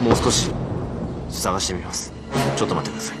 もう少し探してみます。ちょっと待ってください。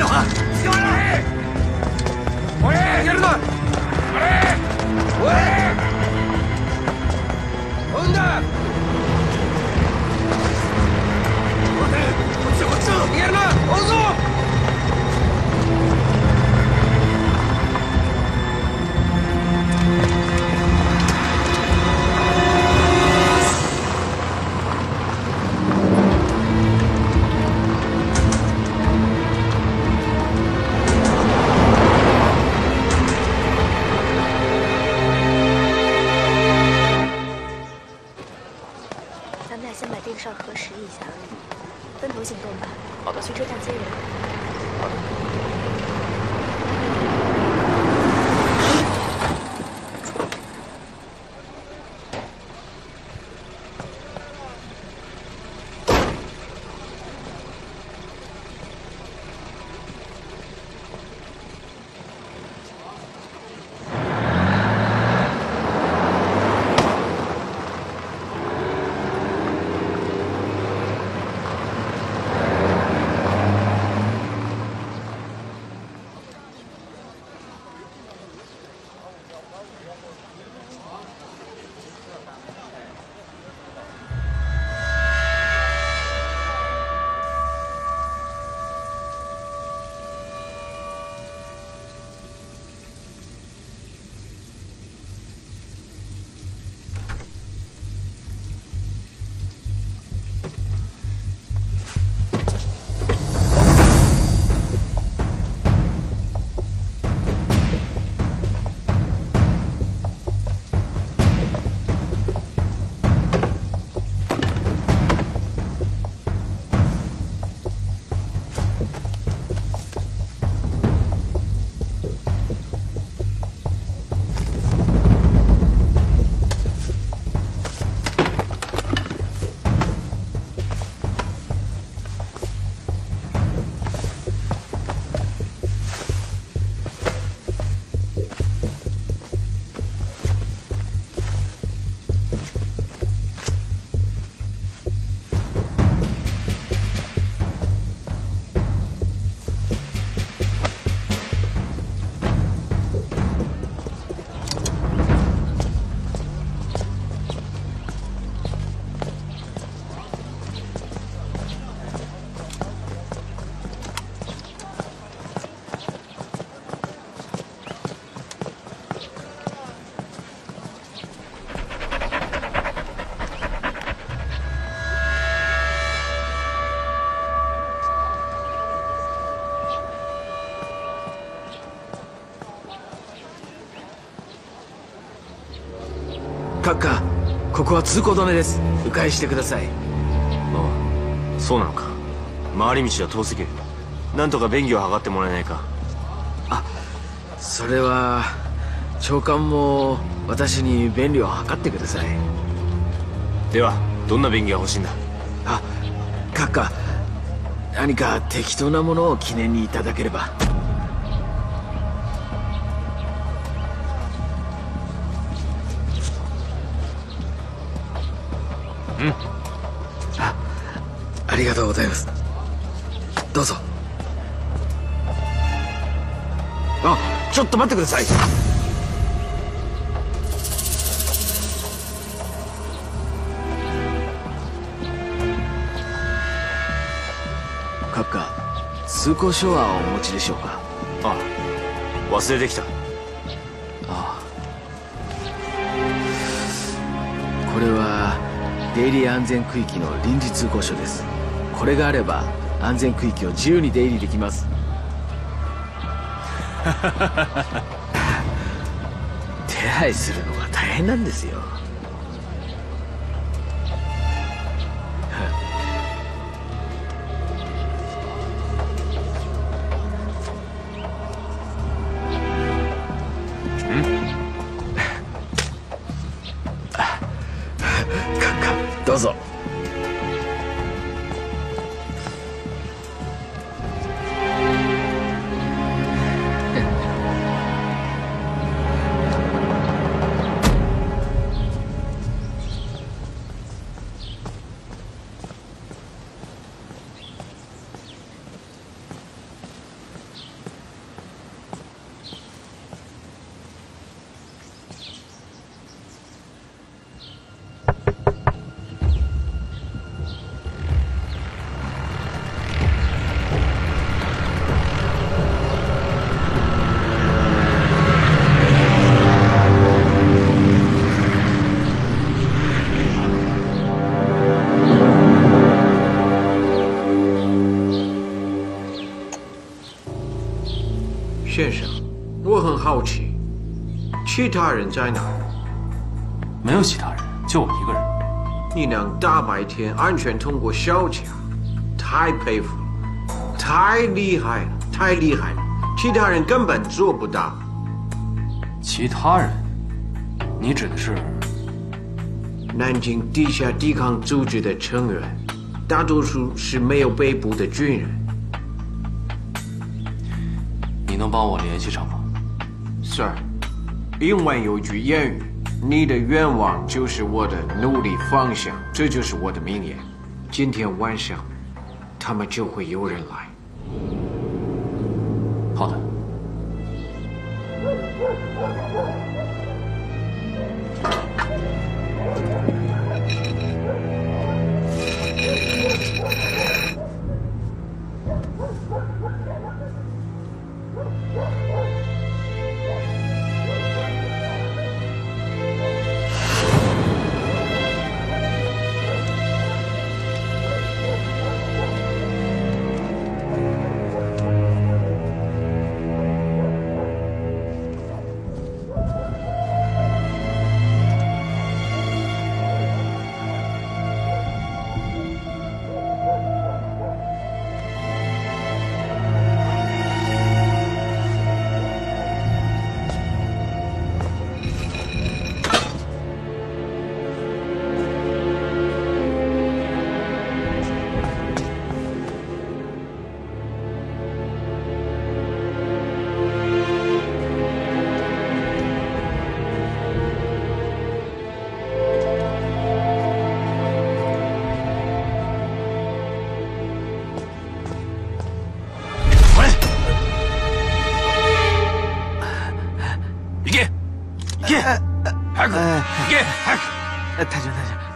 のは逃げるなおるぞ。好的去车站接人。好的閣下ここは通行止めです。迂回してください。ああそうなのか。回り道は遠すぎるなんとか便宜を図ってもらえないか。それは長官も私に便利を図ってください。ではどんな便宜が欲しいんだ？あ閣下何か適当なものを記念にいただければうん。あありがとうございます。どうぞ。あちょっと待ってください。閣下通行証はお持ちでしょうか？ああ忘れてきた。ああ。これは出入り安全区域の臨時通行証です。これがあれば安全区域を自由に出入りできます。手配するのが大変なんですよ。先生，我很好奇，其他人在哪？没有其他人，就我一个人。你能大白天安全通过小桥，太佩服了，太厉害了，太厉害了！其他人根本做不到。其他人，你指的是？南京地下抵抗组织的成员，大多数是没有被捕的军人。能帮我联系上吗？Sir，英文有句谚语：“你的愿望就是我的努力方向。”这就是我的名言。今天晚上，他们就会有人来。好的。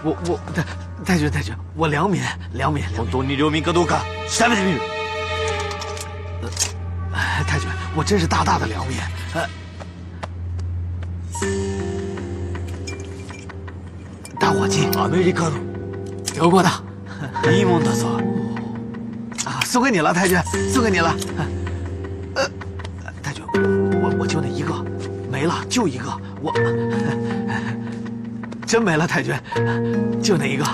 我我太太君太君，我良民良民。本当に良民かどうか調べてみる。太君，我真是大大的良民。打火机，アメリカの，德国的，いいもんだぞ。啊，送给你了，太君，送给你了。呃，太君，我我就那一个，没了，就一个， 我。真没了，太君，就那一个。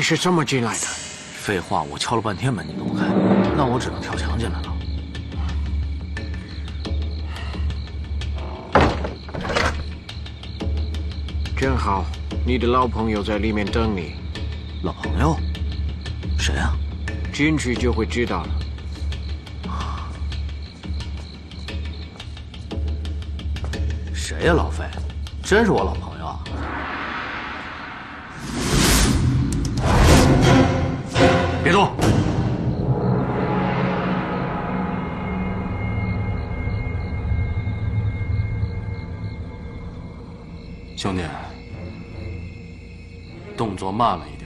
你是这么进来的？废话，我敲了半天门你都不开，那我只能跳墙进来了。正好，你的老朋友在里面等你，老朋友，谁啊？进去就会知道了。谁呀、老费？真是我老朋友啊！别动！兄弟，动作慢了一点。